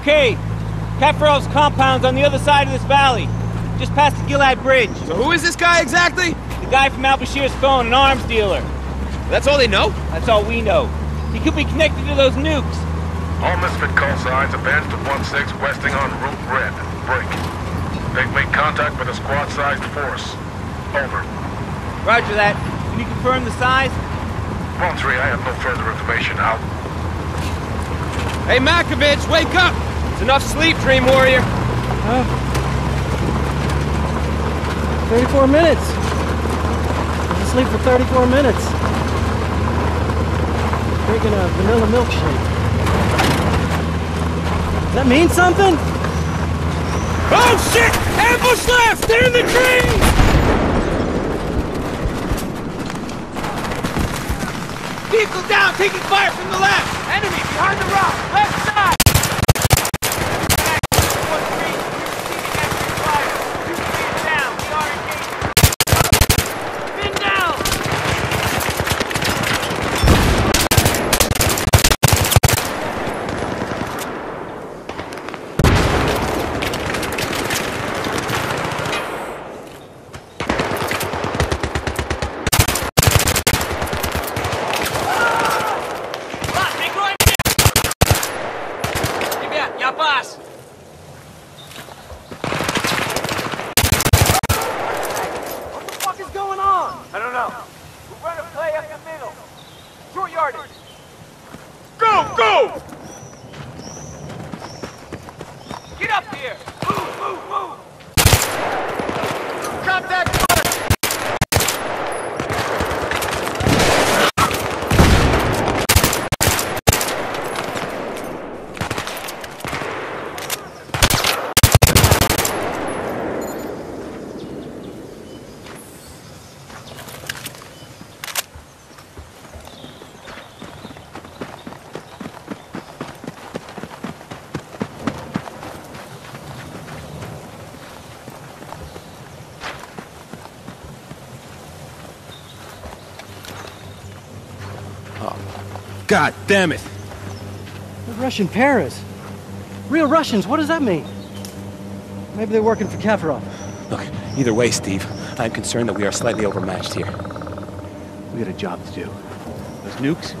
Okay, Kafarov's compound's on the other side of this valley, just past the Gilad Bridge. So who is this guy exactly? The guy from Al Bashir's phone, an arms dealer. That's all they know? That's all we know. He could be connected to those nukes. All misfit call signs advanced to 1-6 westing on Route Red. Break. They've made contact with a squad-sized force. Over. Roger that. Can you confirm the size? One 3, I have no further information. Out. Hey, Matkovic, wake up! It's enough sleep, Dream Warrior. Uh, 34 minutes. I was asleep for 34 minutes. Drinking a vanilla milkshake. Does that mean something? Oh shit! Ambush left! They're in the tree! Vehicle down, taking fire from the left! Enemy behind the rock, left side! Go, go! Get up here! Move, move, move! Contact God damn it! The Russian paras. Real Russians, what does that mean? Maybe they're working for Kafarov. Look, either way, Steve, I'm concerned that we are slightly overmatched here. We got a job to do. Those nukes?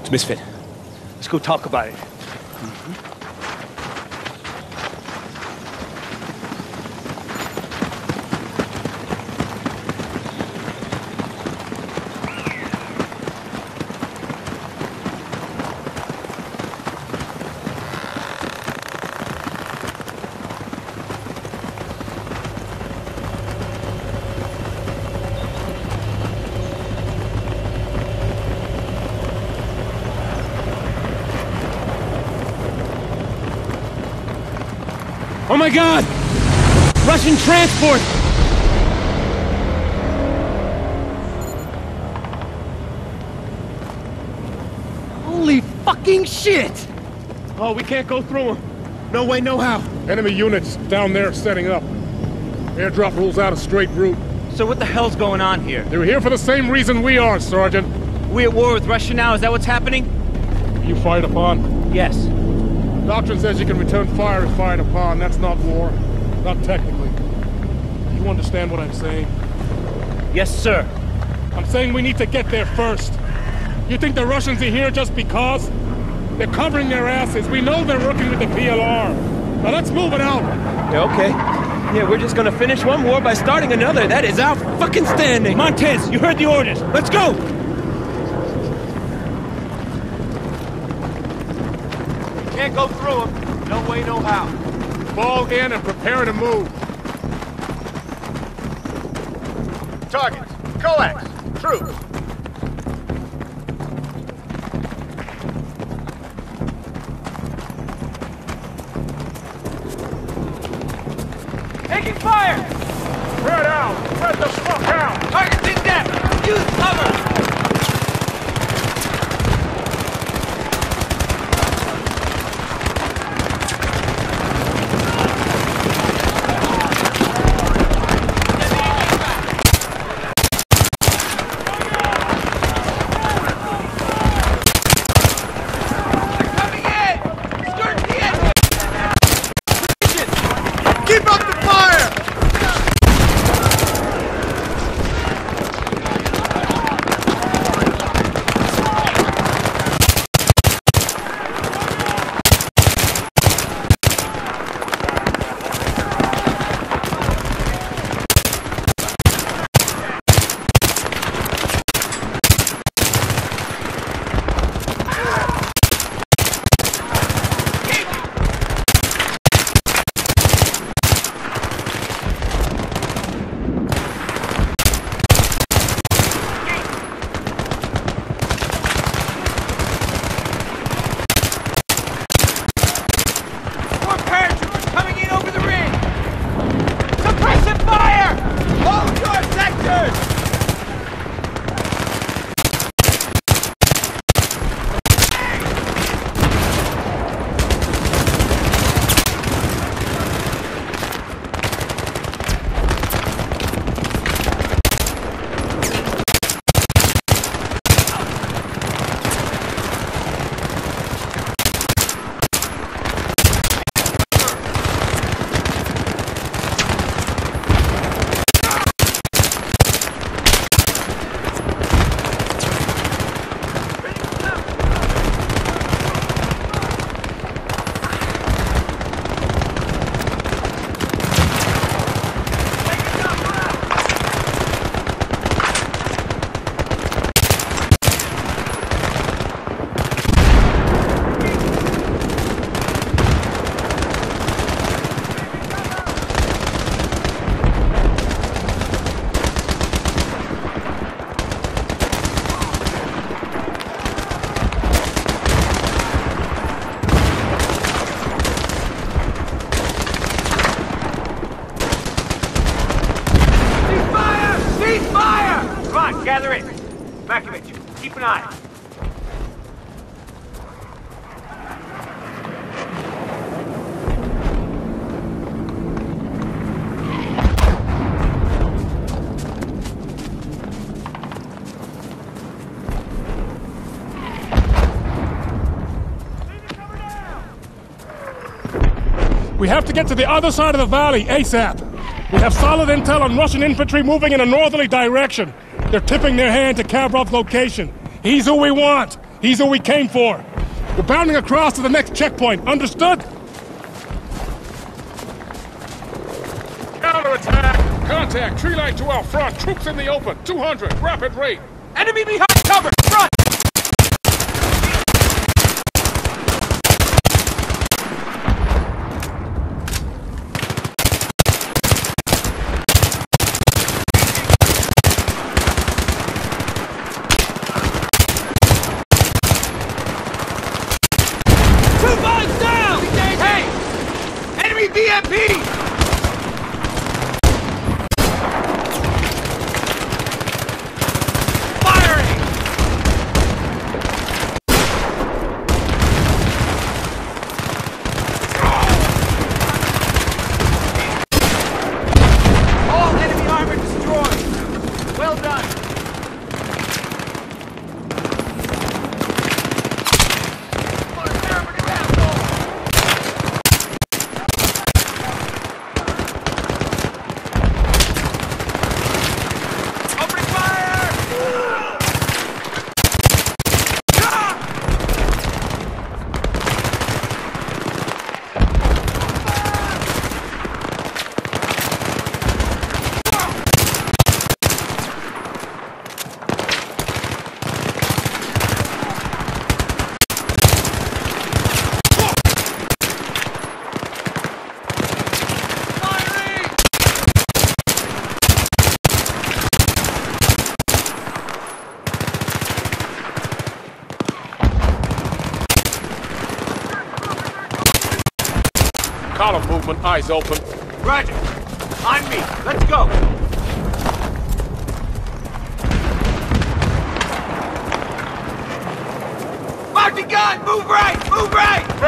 It's Misfit. Let's go talk about it. Oh my god! Russian transport! Holy fucking shit! Oh, we can't go through them. No way, no how. Enemy units down there setting up. Airdrop rules out a straight route. So what the hell's going on here? They're here for the same reason we are, Sergeant. We at war with Russia now? Is that what's happening? You fired upon? Yes. Doctrine says you can return fire if fired upon. That's not war. Not technically. You understand what I'm saying? Yes, sir. I'm saying we need to get there first. You think the Russians are here just because? They're covering their asses. We know they're working with the PLR. Now let's move it out. Yeah, okay. Yeah, we're just gonna finish one war by starting another. That is our fucking standing. Montes, you heard the orders. Let's go! Can't go through them. No way, no how. Fall in and prepare to move. Targets. Coax. Troops. Taking fire! Spread out. Spread the We have to get to the other side of the valley ASAP. We have solid intel on Russian infantry moving in a northerly direction. They're tipping their hand to Kafarov's location. He's who we want. He's who we came for. We're bounding across to the next checkpoint. Understood? Counterattack! Contact! Tree line to our front! Troops in the open! 200! Rapid rate! Enemy behind cover! Eyes open. Roger. On me. Let's go. Mountain gun! Move right! Move right!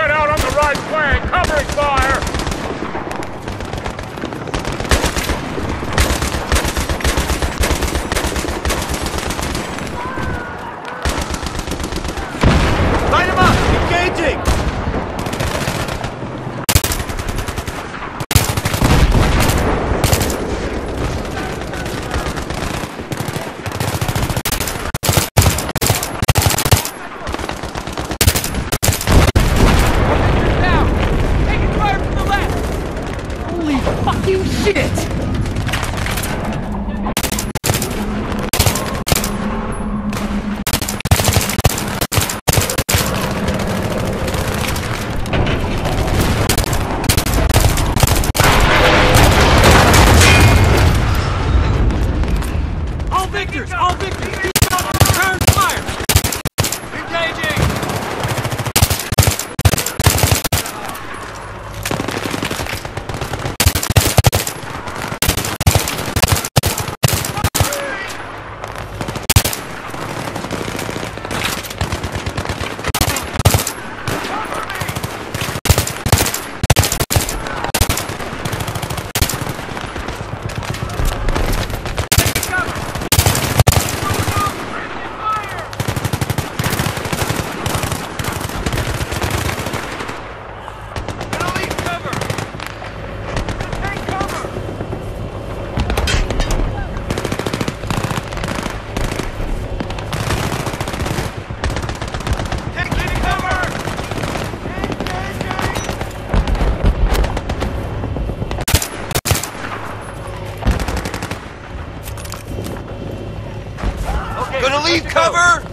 Gonna leave cover!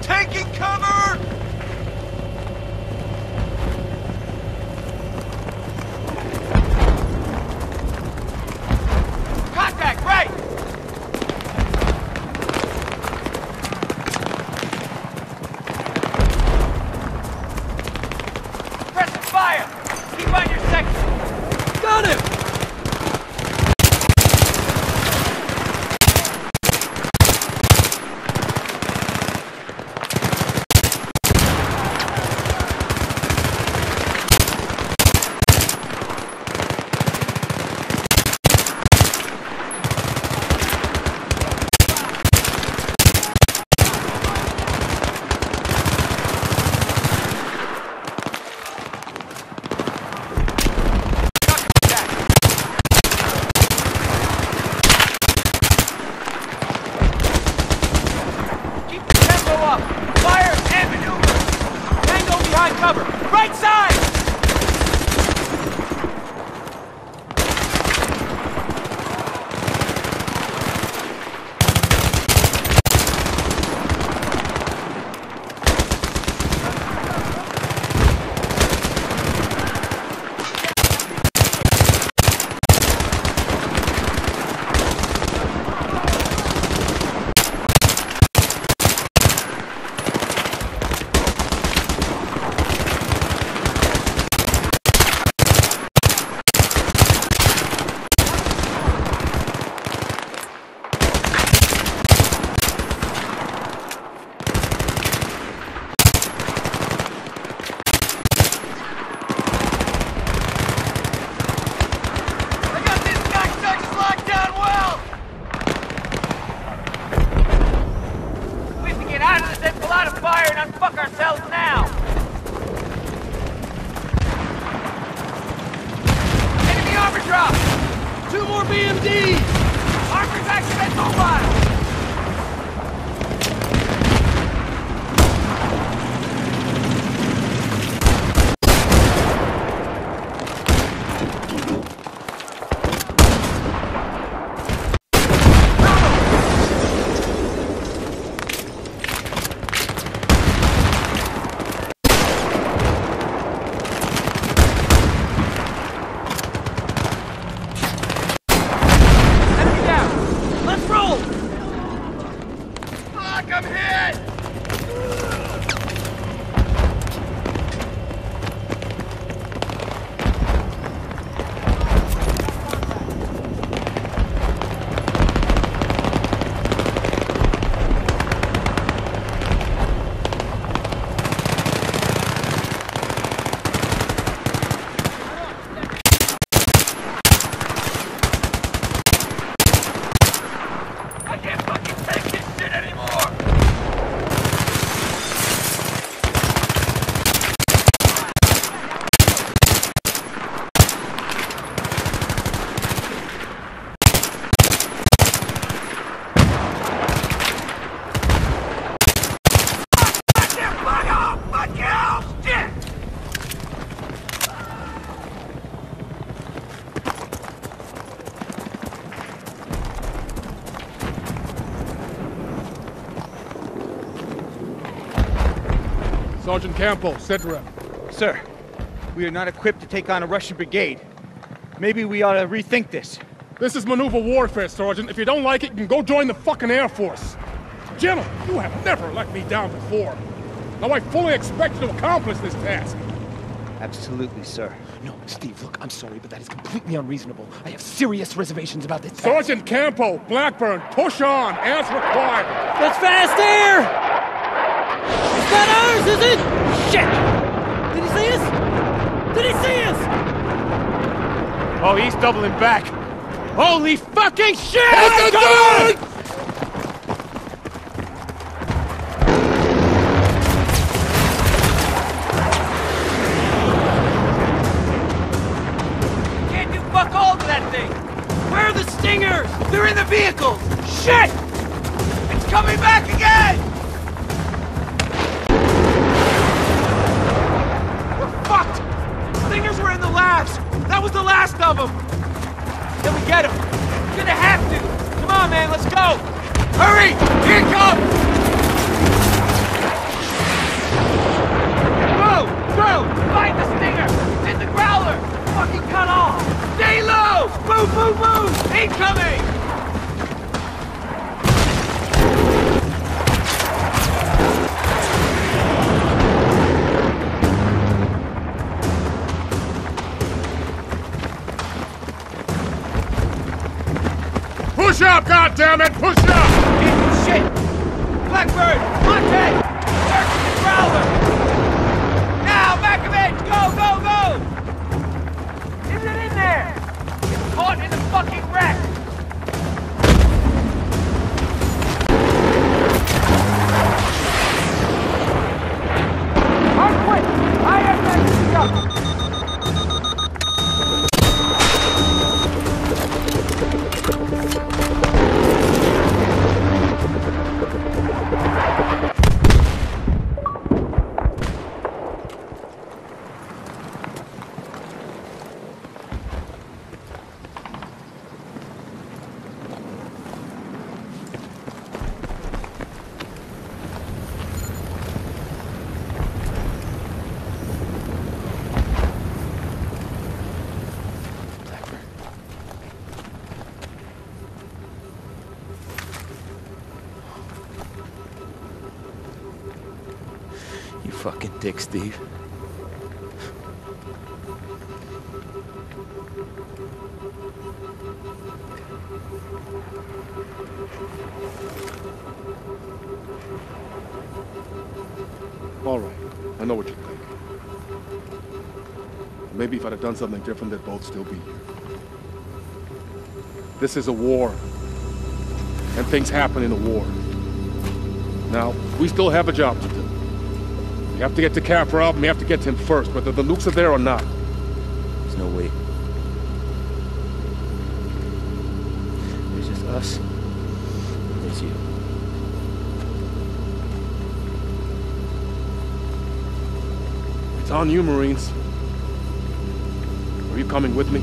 Taking cover! Sergeant Campo, Sitrep. Sir, we are not equipped to take on a Russian brigade. Maybe we ought to rethink this. This is maneuver warfare, Sergeant. If you don't like it, you can go join the fucking Air Force. Gentlemen, you have never let me down before. Now I fully expect you to accomplish this task. Absolutely, sir. No, Steve, look, I'm sorry, but that is completely unreasonable. I have serious reservations about this. Sergeant Campo, Blackburn, push on as required. That's fast air! Not ours, is it? Shit! Did he see us? Did he see us? Oh, he's doubling back. Holy fucking shit! Hit the! Hurry! Here comes! Move! Move! Find the stinger! In the growler! Fucking cut off! Stay low! Move, move, move! Incoming! Push up, goddammit! Push up! Blackbird! Dick, Steve. All right, I know what you think. Maybe if I'd have done something different, they'd both still be here. This is a war, and things happen in a war. Now, we still have a job to do. We have to get to Kafarov, and we have to get to him first, whether the nukes are there or not. There's no way. There's just us. There's you. It's on you, Marines. Are you coming with me?